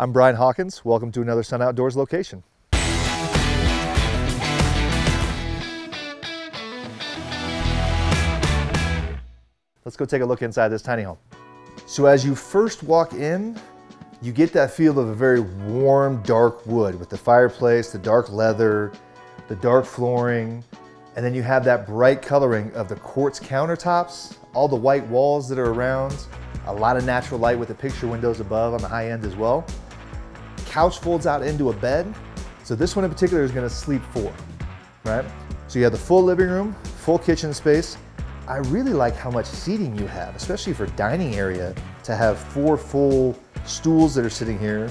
I'm Brian Hawkins. Welcome to another Sun Outdoors location. Let's go take a look inside this tiny home. So as you first walk in, you get that feel of a very warm, dark wood with the fireplace, the dark leather, the dark flooring, and then you have that bright coloring of the quartz countertops, all the white walls that are around, a lot of natural light with the picture windows above on the high end as well. Couch folds out into a bed. So this one in particular is gonna sleep four, right? So you have the full living room, full kitchen space. I really like how much seating you have, especially for dining area, to have four full stools that are sitting here.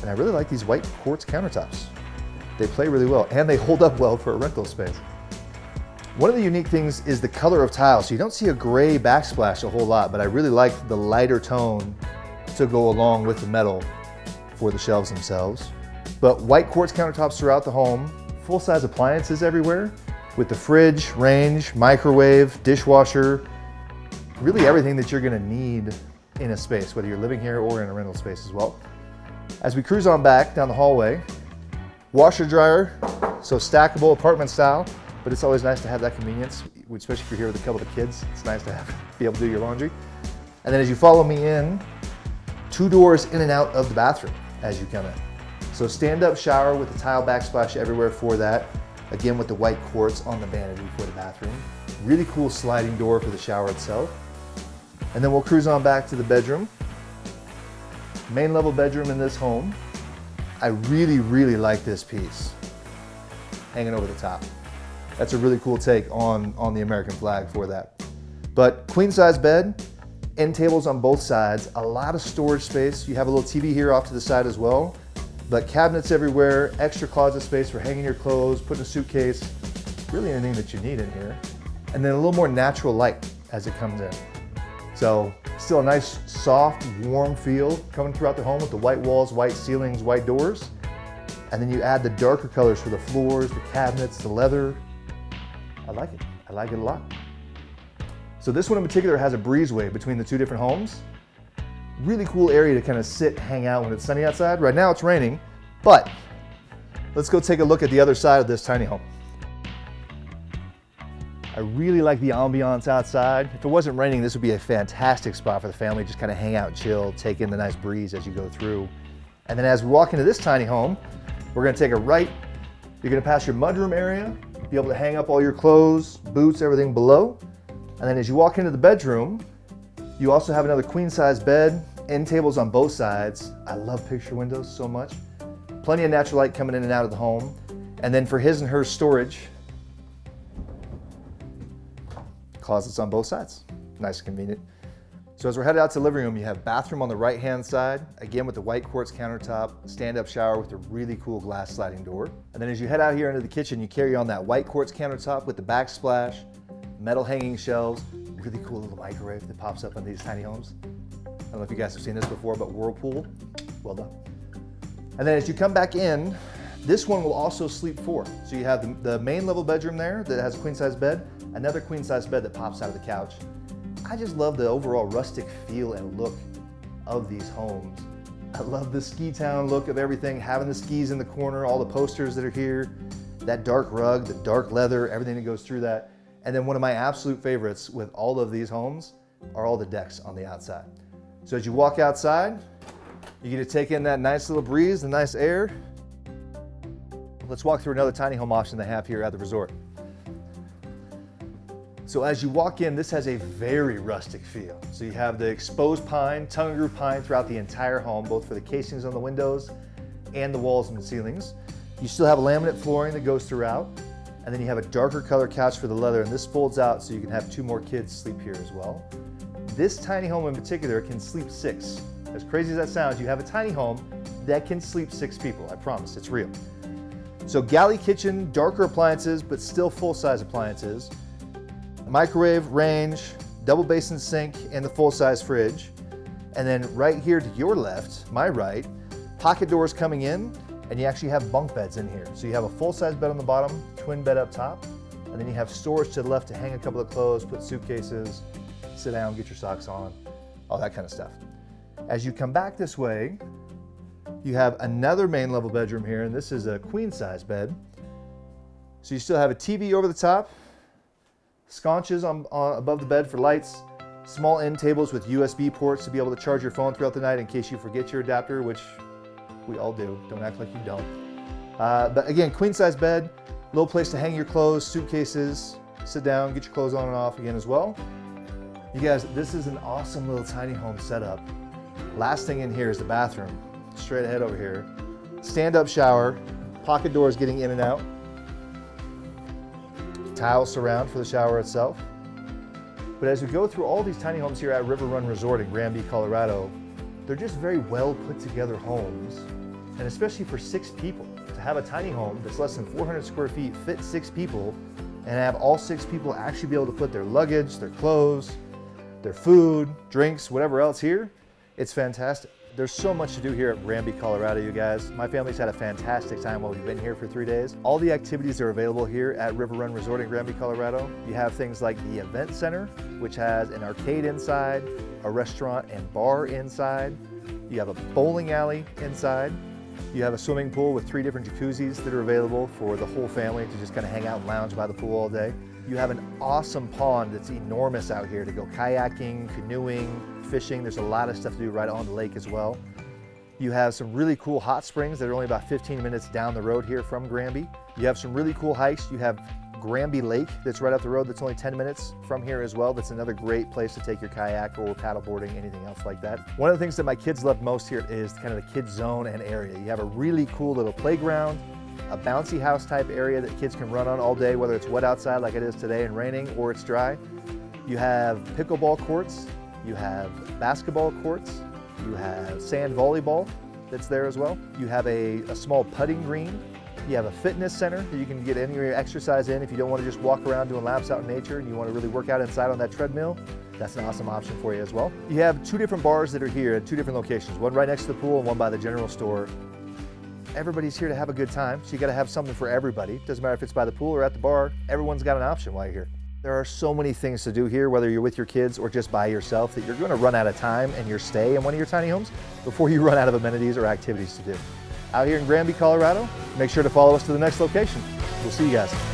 And I really like these white quartz countertops. They play really well and they hold up well for a rental space. One of the unique things is the color of tile. So you don't see a gray backsplash a whole lot, but I really like the lighter tone to go along with the metal for the shelves themselves. But white quartz countertops throughout the home, full-size appliances everywhere with the fridge, range, microwave, dishwasher, really everything that you're gonna need in a space, whether you're living here or in a rental space as well. As we cruise on back down the hallway, washer dryer, so stackable apartment style, but it's always nice to have that convenience, especially if you're here with a couple of kids. It's nice to have, be able to do your laundry. And then as you follow me in, two doors in and out of the bathroom as you come in. So stand up shower with the tile backsplash everywhere for that. Again, with the white quartz on the vanity for the bathroom. Really cool sliding door for the shower itself. And then we'll cruise on back to the bedroom. Main level bedroom in this home. I really, really like this piece hanging over the top. That's a really cool take on, on the American flag for that. But queen size bed, end tables on both sides, a lot of storage space. You have a little TV here off to the side as well, but cabinets everywhere, extra closet space for hanging your clothes, putting a suitcase, really anything that you need in here. And then a little more natural light as it comes in. So still a nice, soft, warm feel coming throughout the home with the white walls, white ceilings, white doors. And then you add the darker colors for the floors, the cabinets, the leather, I like it. I like it a lot. So this one in particular has a breezeway between the two different homes. Really cool area to kind of sit, hang out when it's sunny outside. Right now it's raining, but let's go take a look at the other side of this tiny home. I really like the ambiance outside. If it wasn't raining, this would be a fantastic spot for the family. Just kind of hang out, chill, take in the nice breeze as you go through. And then as we walk into this tiny home, we're gonna take a right. You're gonna pass your mudroom area, be able to hang up all your clothes, boots, everything below. And then as you walk into the bedroom, you also have another queen size bed, end tables on both sides. I love picture windows so much. Plenty of natural light coming in and out of the home. And then for his and her storage, closets on both sides. Nice and convenient. So as we're headed out to the living room, you have bathroom on the right-hand side, again with the white quartz countertop, stand-up shower with a really cool glass sliding door. And then as you head out here into the kitchen, you carry on that white quartz countertop with the backsplash, metal hanging shelves, really cool little microwave that pops up on these tiny homes. I don't know if you guys have seen this before, but Whirlpool, well done. And then as you come back in, this one will also sleep four. So you have the, the main level bedroom there that has a queen size bed, another queen size bed that pops out of the couch, I just love the overall rustic feel and look of these homes. I love the ski town look of everything, having the skis in the corner, all the posters that are here, that dark rug, the dark leather, everything that goes through that. And then one of my absolute favorites with all of these homes are all the decks on the outside. So as you walk outside, you get to take in that nice little breeze, the nice air. Let's walk through another tiny home option they have here at the resort. So as you walk in, this has a very rustic feel. So you have the exposed pine, tongue and groove pine throughout the entire home, both for the casings on the windows and the walls and ceilings. You still have laminate flooring that goes throughout. And then you have a darker color couch for the leather, and this folds out so you can have two more kids sleep here as well. This tiny home in particular can sleep six. As crazy as that sounds, you have a tiny home that can sleep six people, I promise, it's real. So galley kitchen, darker appliances, but still full-size appliances microwave, range, double basin sink, and the full-size fridge. And then right here to your left, my right, pocket doors coming in, and you actually have bunk beds in here. So you have a full-size bed on the bottom, twin bed up top, and then you have storage to the left to hang a couple of clothes, put suitcases, sit down, get your socks on, all that kind of stuff. As you come back this way, You have another main level bedroom here, and this is a queen size bed. So you still have a TV over the top, sconces on, on above the bed for lights, small end tables with USB ports to be able to charge your phone throughout the night in case you forget your adapter, which we all do. Don't act like you don't. Uh, but again, queen size bed, little place to hang your clothes, suitcases, sit down, get your clothes on and off again as well. You guys, this is an awesome little tiny home setup. Last thing in here is the bathroom. Straight ahead over here. Stand up shower, pocket doors getting in and out. Tile surround for the shower itself. But as we go through all these tiny homes here at River Run Resort in Granby, Colorado, they're just very well put together homes. And especially for six people, to have a tiny home that's less than 400 square feet, fit six people, and have all six people actually be able to put their luggage, their clothes, their food, drinks, whatever else here, it's fantastic. There's so much to do here at Granby, Colorado, you guys. My family's had a fantastic time while we've been here for three days. All the activities are available here at River Run Resort in Granby, Colorado. You have things like the Event Center, which has an arcade inside, a restaurant and bar inside. You have a bowling alley inside. You have a swimming pool with three different jacuzzis that are available for the whole family to just kind of hang out and lounge by the pool all day. You have an awesome pond that's enormous out here to go kayaking, canoeing, fishing. There's a lot of stuff to do right on the lake as well. You have some really cool hot springs that are only about 15 minutes down the road here from Granby. You have some really cool hikes. You have Granby Lake that's right up the road that's only 10 minutes from here as well. That's another great place to take your kayak or paddleboarding, anything else like that. One of the things that my kids love most here is kind of the kids zone and area. You have a really cool little playground a bouncy house type area that kids can run on all day, whether it's wet outside like it is today and raining or it's dry. You have pickleball courts, you have basketball courts, you have sand volleyball that's there as well. You have a, a small putting green. You have a fitness center that you can get any of your exercise in if you don't want to just walk around doing laps out in nature and you want to really work out inside on that treadmill. That's an awesome option for you as well. You have two different bars that are here at two different locations, one right next to the pool and one by the general store everybody's here to have a good time, so you gotta have something for everybody. Doesn't matter if it's by the pool or at the bar, everyone's got an option while you're here. There are so many things to do here, whether you're with your kids or just by yourself, that you're gonna run out of time in your stay in one of your tiny homes before you run out of amenities or activities to do. Out here in Granby, Colorado, make sure to follow us to the next location. We'll see you guys.